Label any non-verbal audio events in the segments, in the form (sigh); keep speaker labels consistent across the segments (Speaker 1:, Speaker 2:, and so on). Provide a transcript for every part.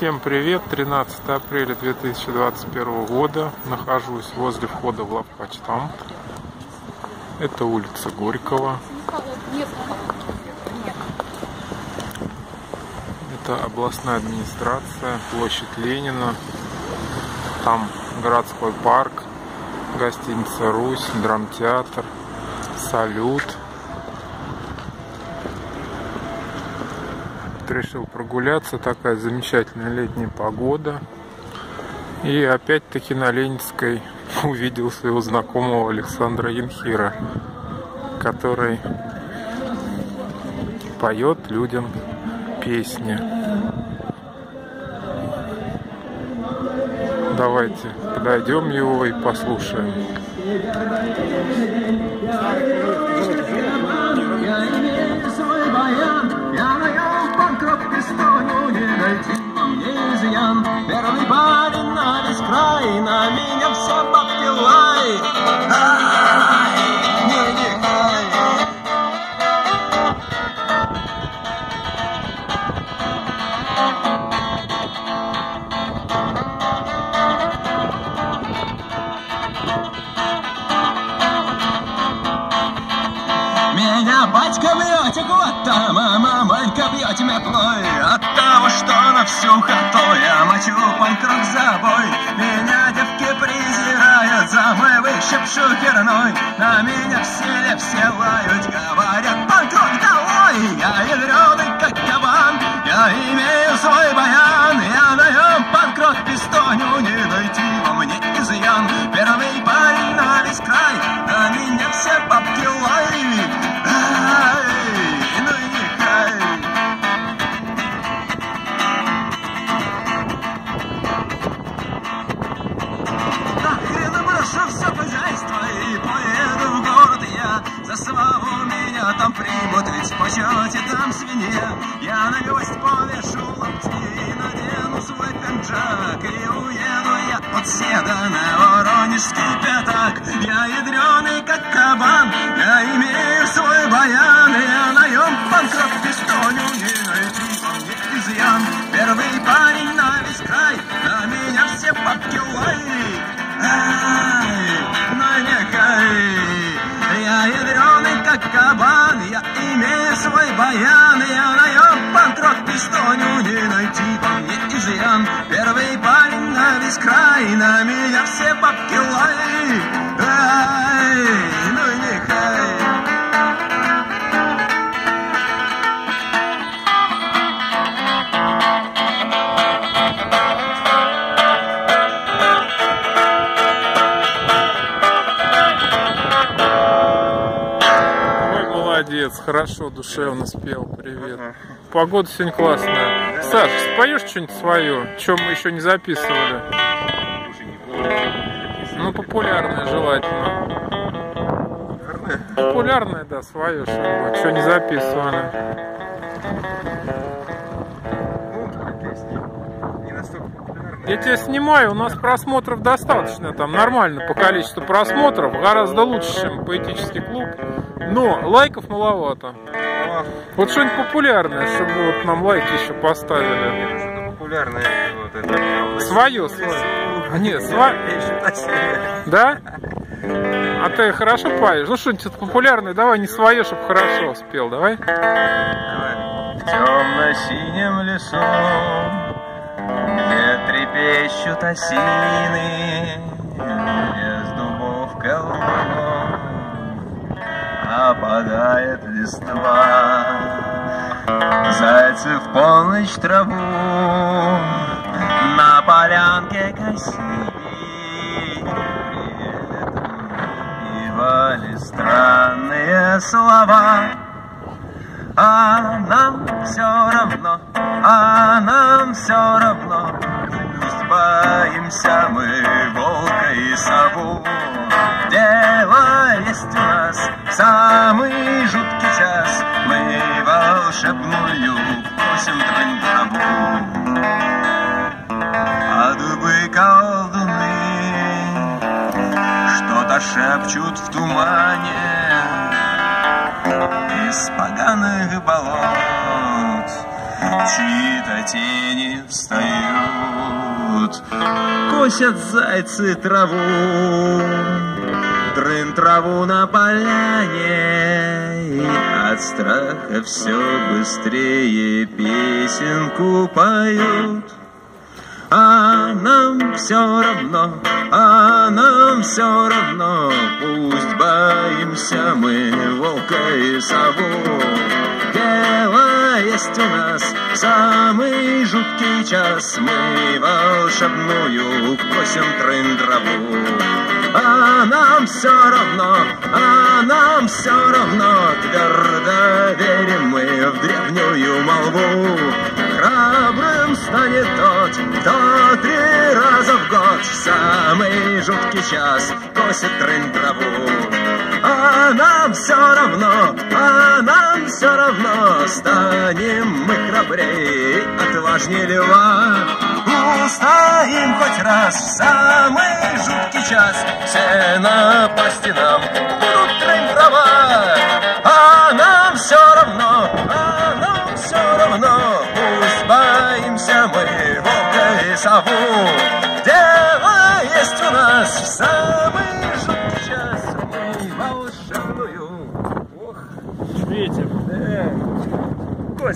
Speaker 1: Всем привет! 13 апреля 2021 года. Нахожусь возле входа в Лавпочтамт. Это улица Горького. Это областная администрация, площадь Ленина. Там городской парк, гостиница Русь, драмтеатр, салют. Решил прогуляться. Такая замечательная летняя погода. И опять-таки на Ленинской (laughs) увидел своего знакомого Александра Янхира, который поет людям песни. Давайте подойдем его и послушаем.
Speaker 2: Первый парень на весь край, на меня все бабки лай. Ай. Меня батька бьет, вот там, а мамонька бьет От того, всю хату я мочу панкрок за бой. Меня девки презирают за мой выщепшу херной На меня в селе все лают, говорят панкрок долой! Я ядреный как кабан, я имею свой баян. Я на нем панкрок пистоню, не найти там свинья Я на гвоздь повешу лапти надену свой пинджак И уеду я от седа на воронежский пятак. Я ядреный как кабан, я имею свой баян. Я на нем панкрок пистоню не найти во мне изъян. Первый парень на весь край, на меня все бабки лай свой баян Я на нем панкрок пистоню не найти во мне изъян Первый парень на весь край, на меня все бабки лай Ай, ну нехай
Speaker 1: хорошо, душевно спел, привет. Погода сегодня классная. Саш, споешь что-нибудь свое, чем мы еще не записывали? Ну, популярное желательно. Популярное, да, свое что-нибудь, что не записывали. Я тебя снимаю, у нас просмотров достаточно, там нормально по количеству просмотров, гораздо лучше, чем поэтический клуб, но лайков маловато. Вот что-нибудь популярное, чтобы вот нам лайки еще поставили.
Speaker 3: Что-то популярное вот это.
Speaker 1: Свое, свое. А нет, (laughs) свое. Да? А ты хорошо поешь? Ну что-нибудь популярное, давай не свое, чтобы хорошо спел, давай.
Speaker 3: В темно-синем лесу, где трепещут осины, опадает листва. Зайцы в полночь траву на полянке косили. Певали странные слова. А нам все равно, а нам все равно. Пусть боимся мы волка и сову. Дело самый жуткий час. Мы волшебную просим траву. А дубы колдуны что-то шепчут в тумане из поганых болот чьи-то тени встают
Speaker 2: косят зайцы траву, Трын траву на поляне, И от страха все быстрее песенку поют. А нам все равно, а нам все равно, Пусть боимся мы волка и сову. Дело есть у нас самый жуткий час, Мы волшебную косим трын-траву. А нам все равно, а нам все равно, Твердо верим мы в древнюю молву. Храбрым станет тот, кто три раза в год В самый жуткий час косит трын траву. А нам все равно, а нам все равно, Станем мы храбрее, отважнее льва. Устоим хоть раз в самый жуткий час, Все напасти нам будут трын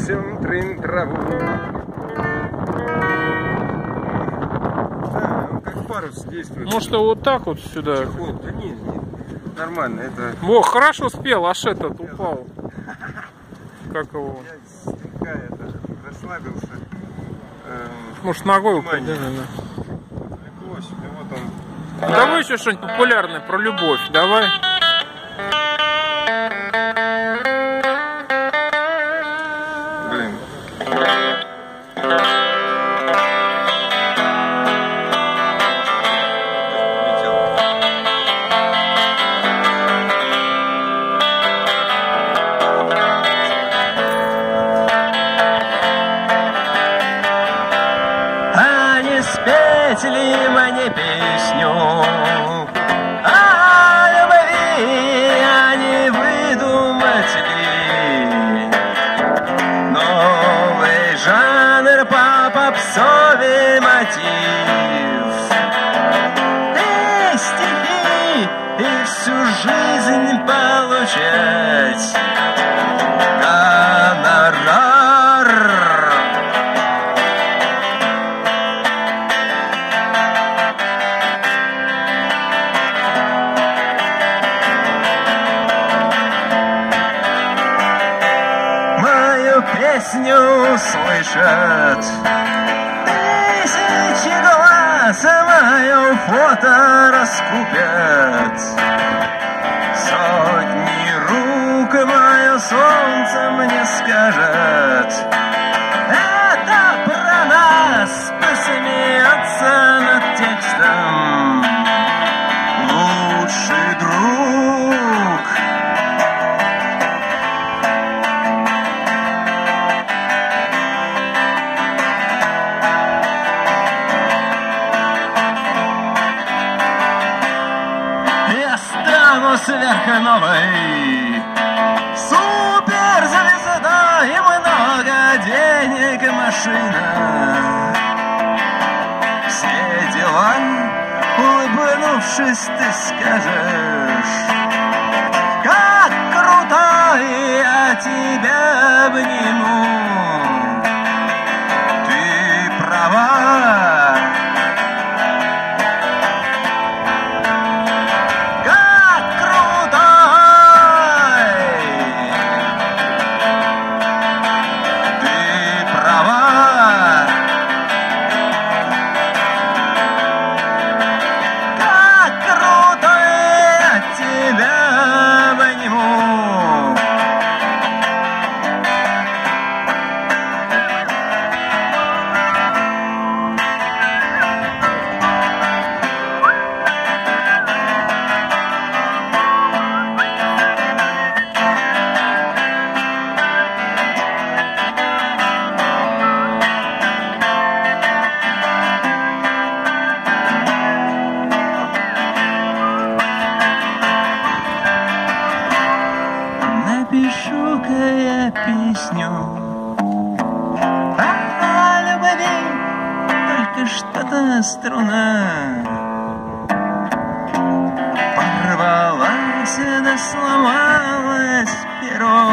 Speaker 2: косим трын траву. Да, ну, как парус действует.
Speaker 1: Может, вот так вот сюда.
Speaker 2: Чехол, да нет, нет, нормально, это
Speaker 1: Во, хорошо спел, аж этот упал. Как его?
Speaker 2: я слегка это, расслабился. Эм,
Speaker 1: Может, ногой упал? Да,
Speaker 2: вот он.
Speaker 1: да. Давай еще что-нибудь популярное про любовь, давай.
Speaker 2: Песню. О любви, а не выдумать новый жанр по попсове мотив? И стихи, и всю жизнь получать слышат Тысячи глаз мое фото раскупят. Сотни рук мое солнце мне скажет. Это про нас посмеется сверхновой Суперзвезда и много денег и машина. Все дела, улыбнувшись, ты скажешь Как круто я тебя обниму песню. А, любови, только что-то струна порвалась да сломалась перо.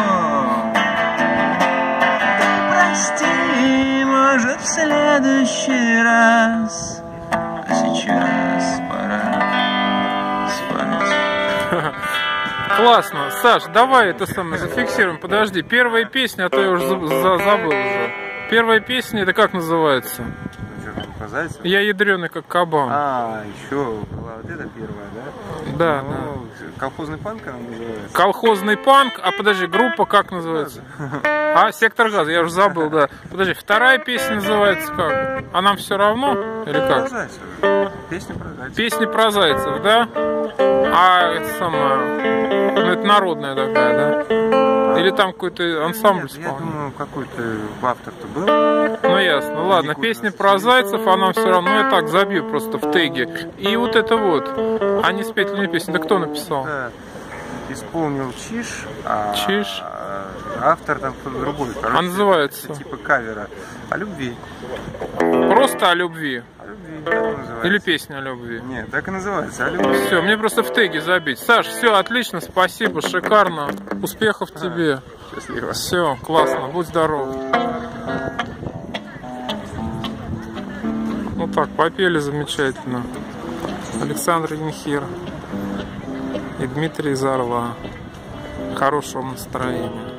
Speaker 2: Прости, может, в следующий раз.
Speaker 1: Классно. Саш, давай это самое зафиксируем. Подожди, первая песня, а то я уже за- за- забыл уже. Первая песня, это как называется?
Speaker 3: Про зайцев?
Speaker 1: Я ядреный как кабан.
Speaker 3: А, еще была вот эта первая, да?
Speaker 1: Да,
Speaker 3: Ну, колхозный панк она называется.
Speaker 1: Колхозный панк, а подожди, группа как называется? А, сектор газа, я уже забыл, да. Подожди, вторая песня называется как? А нам все равно? Или
Speaker 3: Про
Speaker 1: как?
Speaker 3: зайцев. Песня про зайцев.
Speaker 1: Песни про зайцев, да? А это самое, ну это народная такая, да? Или там какой-то ансамбль
Speaker 3: Нет, я думаю, какой-то автор-то был.
Speaker 1: Ну ясно, ладно, песня про зайцев, а нам все равно, я так забью просто в теге. И вот это вот, они спеть или не песню, да кто написал?
Speaker 3: Да. Исполнил Чиш, а
Speaker 1: Чиж.
Speaker 3: а автор там кто-то другой. Короче,
Speaker 1: А называется?
Speaker 3: это Типа кавера. О любви.
Speaker 1: Просто о любви.
Speaker 3: Называется.
Speaker 1: Или песня о любви.
Speaker 3: Нет, так и называется. О любви.
Speaker 1: Все, мне просто в теге забить. Саш, все, отлично, спасибо, шикарно. Успехов тебе.
Speaker 3: Счастливо.
Speaker 1: Все, классно, будь здоров. Ну так, попели замечательно. Александр Янхир и Дмитрий Зарла. Хорошего настроения.